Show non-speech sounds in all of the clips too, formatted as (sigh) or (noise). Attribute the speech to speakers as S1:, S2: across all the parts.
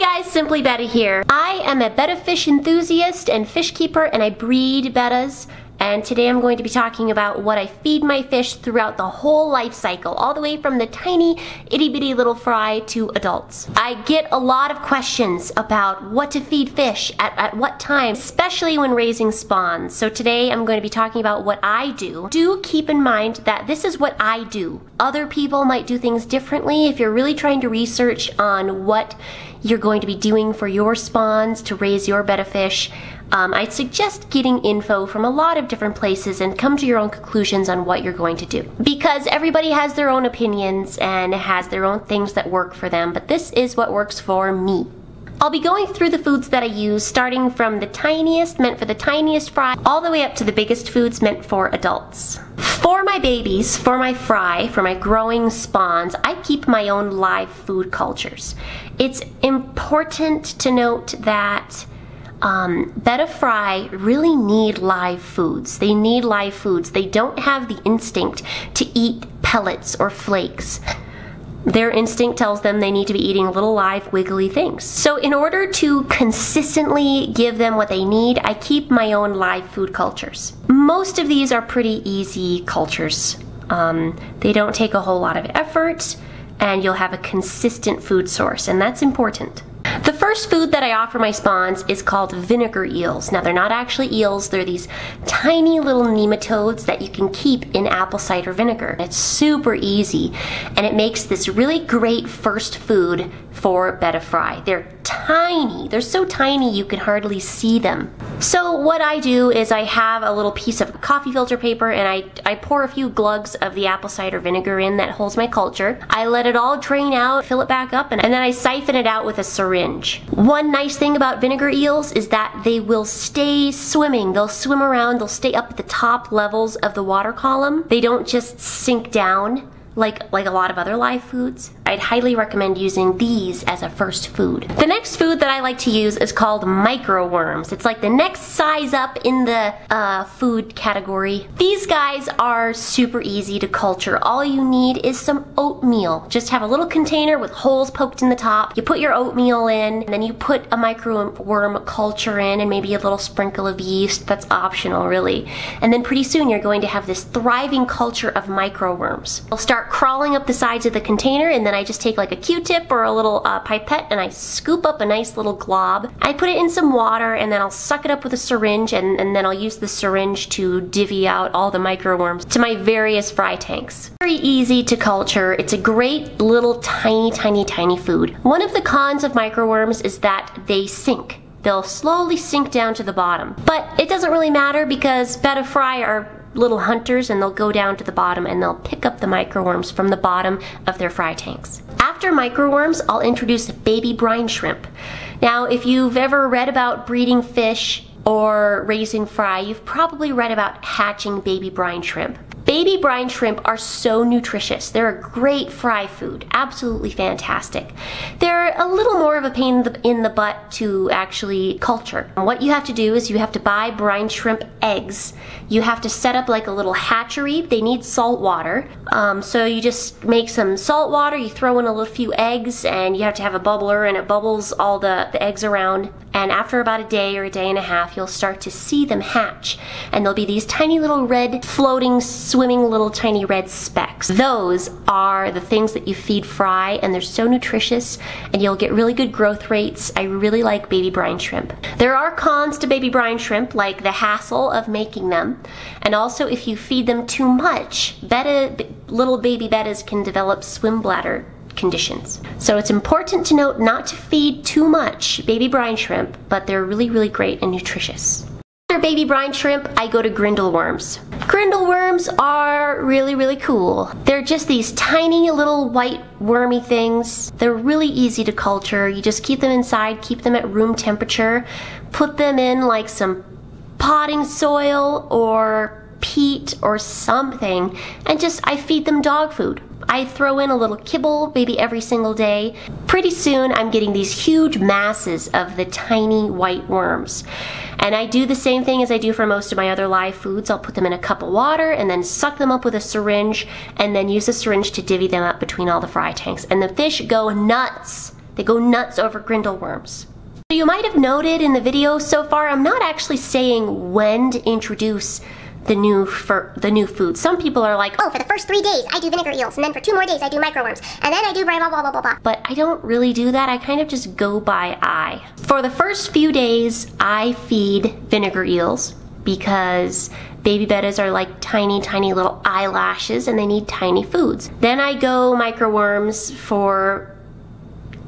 S1: guys, Simply Betta here. I am a betta fish enthusiast and fish keeper and I breed bettas and today I'm going to be talking about what I feed my fish throughout the whole life cycle, all the way from the tiny itty bitty little fry to adults. I get a lot of questions about what to feed fish at, at what time, especially when raising spawns. So today I'm going to be talking about what I do. Do keep in mind that this is what I do. Other people might do things differently. If you're really trying to research on what you're going to be doing for your spawns to raise your betta fish, um, I'd suggest getting info from a lot of different places and come to your own conclusions on what you're going to do. Because everybody has their own opinions and has their own things that work for them, but this is what works for me. I'll be going through the foods that I use, starting from the tiniest, meant for the tiniest fry, all the way up to the biggest foods meant for adults. For my babies, for my fry, for my growing spawns, I keep my own live food cultures. It's important to note that um, betta fry really need live foods. They need live foods. They don't have the instinct to eat pellets or flakes. Their instinct tells them they need to be eating little live wiggly things. So in order to consistently give them what they need, I keep my own live food cultures. Most of these are pretty easy cultures. Um, they don't take a whole lot of effort and you'll have a consistent food source and that's important. The first food that I offer my spawns is called vinegar eels. Now they're not actually eels, they're these tiny little nematodes that you can keep in apple cider vinegar. It's super easy and it makes this really great first food for betta fry. They're tiny. They're so tiny you can hardly see them. So what I do is I have a little piece of coffee filter paper and I, I pour a few glugs of the apple cider vinegar in that holds my culture. I let it all drain out, fill it back up, and, and then I siphon it out with a syringe. One nice thing about vinegar eels is that they will stay swimming. They'll swim around, they'll stay up at the top levels of the water column. They don't just sink down like, like a lot of other live foods. I'd highly recommend using these as a first food. The next food that I like to use is called micro worms. It's like the next size up in the uh, food category. These guys are super easy to culture. All you need is some oatmeal. Just have a little container with holes poked in the top. You put your oatmeal in, and then you put a micro worm culture in and maybe a little sprinkle of yeast. That's optional really. And then pretty soon you're going to have this thriving culture of micro worms. They'll start crawling up the sides of the container and then I just take like a q-tip or a little uh, pipette and I scoop up a nice little glob. I put it in some water and then I'll suck it up with a syringe and, and then I'll use the syringe to divvy out all the microworms to my various fry tanks. Very easy to culture. It's a great little tiny, tiny, tiny food. One of the cons of microworms is that they sink they'll slowly sink down to the bottom. But it doesn't really matter because betta fry are little hunters and they'll go down to the bottom and they'll pick up the microworms from the bottom of their fry tanks. After microworms, I'll introduce baby brine shrimp. Now, if you've ever read about breeding fish or raising fry, you've probably read about hatching baby brine shrimp. Baby brine shrimp are so nutritious. They're a great fry food, absolutely fantastic. They're a little more of a pain in the, butt to actually culture. What you have to do is you have to buy brine shrimp eggs. You have to set up like a little hatchery. They need salt water. Um, so you just make some salt water, you throw in a little few eggs, and you have to have a bubbler and it bubbles all the, the eggs around. And after about a day or a day and a half, you'll start to see them hatch. And there'll be these tiny little red floating swimming little tiny red specks. Those are the things that you feed fry and they're so nutritious and you'll get really good growth rates. I really like baby brine shrimp. There are cons to baby brine shrimp like the hassle of making them and also if you feed them too much, betta, little baby bettas can develop swim bladder conditions. So it's important to note not to feed too much baby brine shrimp, but they're really, really great and nutritious. After baby brine shrimp, I go to grindal worms. Grindal worms are really, really cool. They're just these tiny little white wormy things. They're really easy to culture. You just keep them inside, keep them at room temperature, put them in like some potting soil or peat or something, and just I feed them dog food. I throw in a little kibble maybe every single day. Pretty soon I'm getting these huge masses of the tiny white worms. And I do the same thing as I do for most of my other live foods. I'll put them in a cup of water and then suck them up with a syringe and then use a syringe to divvy them up between all the fry tanks. And the fish go nuts. They go nuts over grindal worms. You might have noted in the video so far, I'm not actually saying when to introduce the new for the new food. Some people are like,
S2: oh, for the first three days I do vinegar eels, and then for two more days I do microworms, and then I do blah blah blah blah blah.
S1: But I don't really do that. I kind of just go by eye. For the first few days, I feed vinegar eels because baby bettas are like tiny, tiny little eyelashes and they need tiny foods. Then I go microworms for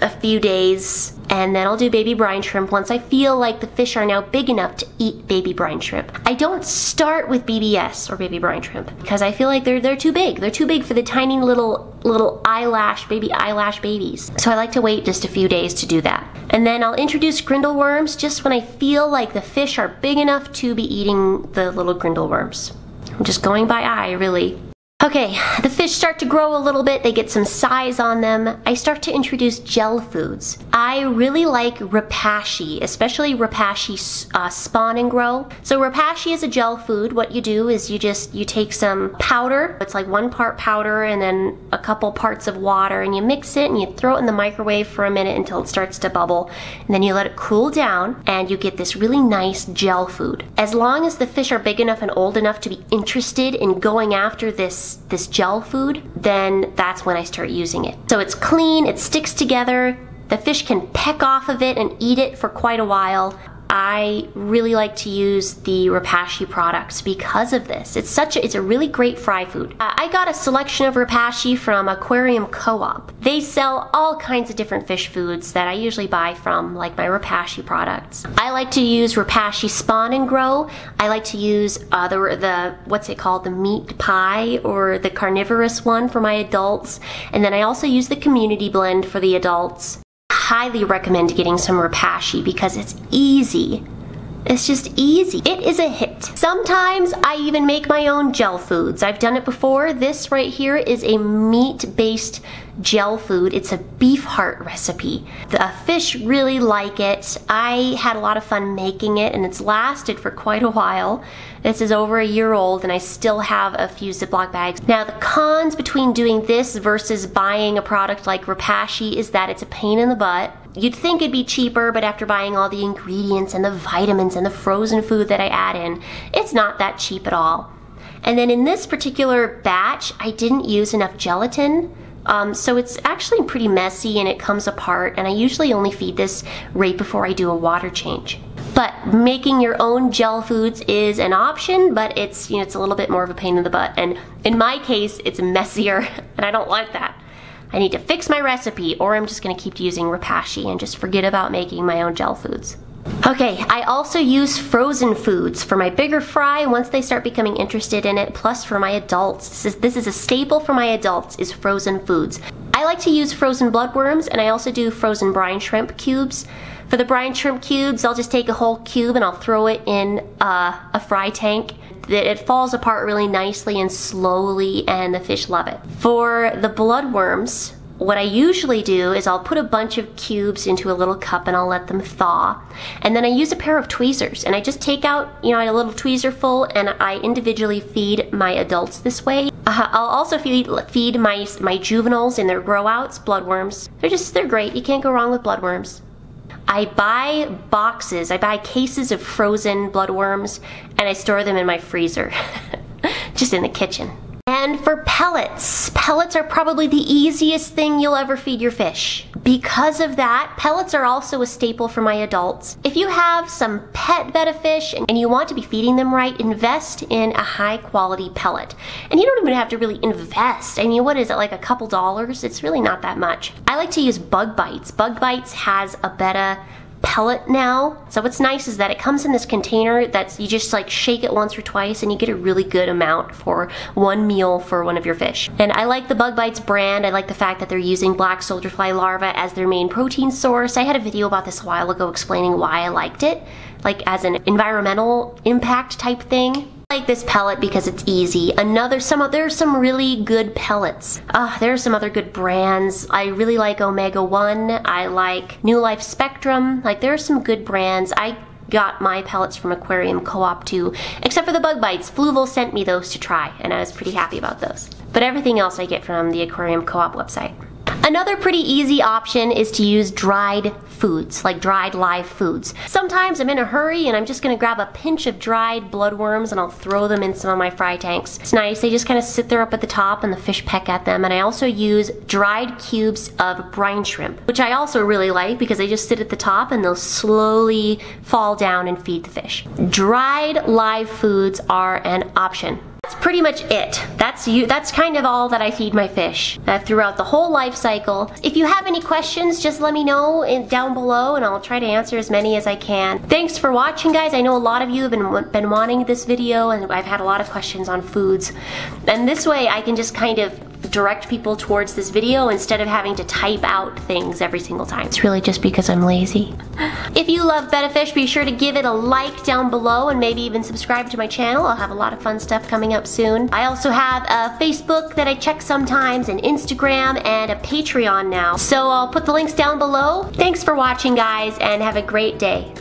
S1: a few days and then I'll do baby brine shrimp once I feel like the fish are now big enough to eat baby brine shrimp. I don't start with BBS or baby brine shrimp because I feel like they're they're too big. They're too big for the tiny little little eyelash baby eyelash babies. So I like to wait just a few days to do that. And then I'll introduce grindal worms just when I feel like the fish are big enough to be eating the little grindal worms. I'm just going by eye really. Okay, the fish start to grow a little bit, they get some size on them. I start to introduce gel foods. I really like Repashy, especially Repashy uh, spawn and grow. So Repashy is a gel food. What you do is you just, you take some powder, it's like one part powder and then a couple parts of water and you mix it and you throw it in the microwave for a minute until it starts to bubble. And then you let it cool down and you get this really nice gel food. As long as the fish are big enough and old enough to be interested in going after this this, gel food, then that's when I start using it. So it's clean, it sticks together, the fish can peck off of it and eat it for quite a while. I really like to use the Repashy products because of this. It's such a, it's a really great fry food. Uh, I got a selection of Repashy from Aquarium Co-op. They sell all kinds of different fish foods that I usually buy from, like my Repashy products. I like to use Repashy Spawn and Grow. I like to use uh, the, the, what's it called, the meat pie or the carnivorous one for my adults. And then I also use the community blend for the adults highly recommend getting some Repashy because it's easy. It's just easy. It is a hit. Sometimes I even make my own gel foods. I've done it before. This right here is a meat-based gel food. It's a beef heart recipe. The fish really like it. I had a lot of fun making it and it's lasted for quite a while. This is over a year old and I still have a few Ziploc bags. Now the cons between doing this versus buying a product like Repashy is that it's a pain in the butt. You'd think it'd be cheaper, but after buying all the ingredients and the vitamins and the frozen food that I add in, it's not that cheap at all. And then in this particular batch, I didn't use enough gelatin. Um, so it's actually pretty messy and it comes apart and I usually only feed this right before I do a water change. But making your own gel foods is an option, but it's, you know, it's a little bit more of a pain in the butt. And in my case, it's messier (laughs) and I don't like that. I need to fix my recipe or I'm just gonna keep using Repashy and just forget about making my own gel foods. Okay, I also use frozen foods for my bigger fry once they start becoming interested in it, plus for my adults. This is, this is a staple for my adults, is frozen foods. I like to use frozen bloodworms and I also do frozen brine shrimp cubes. For the brine shrimp cubes, I'll just take a whole cube and I'll throw it in uh, a fry tank. That it falls apart really nicely and slowly and the fish love it. For the bloodworms, what I usually do is I'll put a bunch of cubes into a little cup and I'll let them thaw. And then I use a pair of tweezers and I just take out, you know, a little tweezer full and I individually feed my adults this way. Uh, I'll also feed, feed my, my juveniles in their grow outs, bloodworms. They're just, they're great. You can't go wrong with bloodworms. I buy boxes, I buy cases of frozen bloodworms and I store them in my freezer, (laughs) just in the kitchen. And for pellets, pellets are probably the easiest thing you'll ever feed your fish. Because of that, pellets are also a staple for my adults. If you have some pet betta fish and you want to be feeding them right, invest in a high quality pellet. And you don't even have to really invest. I mean, what is it, like a couple dollars? It's really not that much. I like to use Bug Bites. Bug Bites has a betta pellet now. So what's nice is that it comes in this container that's, you just like shake it once or twice and you get a really good amount for one meal for one of your fish. And I like the Bug Bites brand. I like the fact that they're using black soldier fly larvae as their main protein source. I had a video about this a while ago explaining why I liked it, like as an environmental impact type thing like this pellet because it's easy. Another, some there's some really good pellets. Uh, there are some other good brands. I really like Omega 1. I like New Life Spectrum. Like there are some good brands. I got my pellets from Aquarium Co-op too, except for the bug bites. Fluval sent me those to try and I was pretty happy about those. But everything else I get from the Aquarium Co-op website. Another pretty easy option is to use dried foods, like dried live foods. Sometimes I'm in a hurry and I'm just gonna grab a pinch of dried bloodworms and I'll throw them in some of my fry tanks. It's nice, they just kind of sit there up at the top and the fish peck at them. And I also use dried cubes of brine shrimp, which I also really like because they just sit at the top and they'll slowly fall down and feed the fish. Dried live foods are an option. That's pretty much it. That's you. That's kind of all that I feed my fish uh, throughout the whole life cycle. If you have any questions, just let me know in, down below and I'll try to answer as many as I can. Thanks for watching guys. I know a lot of you have been, been wanting this video and I've had a lot of questions on foods. And this way I can just kind of direct people towards this video instead of having to type out things every single time. It's really just because I'm lazy. If you love Betta Fish, be sure to give it a like down below and maybe even subscribe to my channel. I'll have a lot of fun stuff coming up soon. I also have a Facebook that I check sometimes, an Instagram, and a Patreon now. So I'll put the links down below. Thanks for watching guys and have a great day.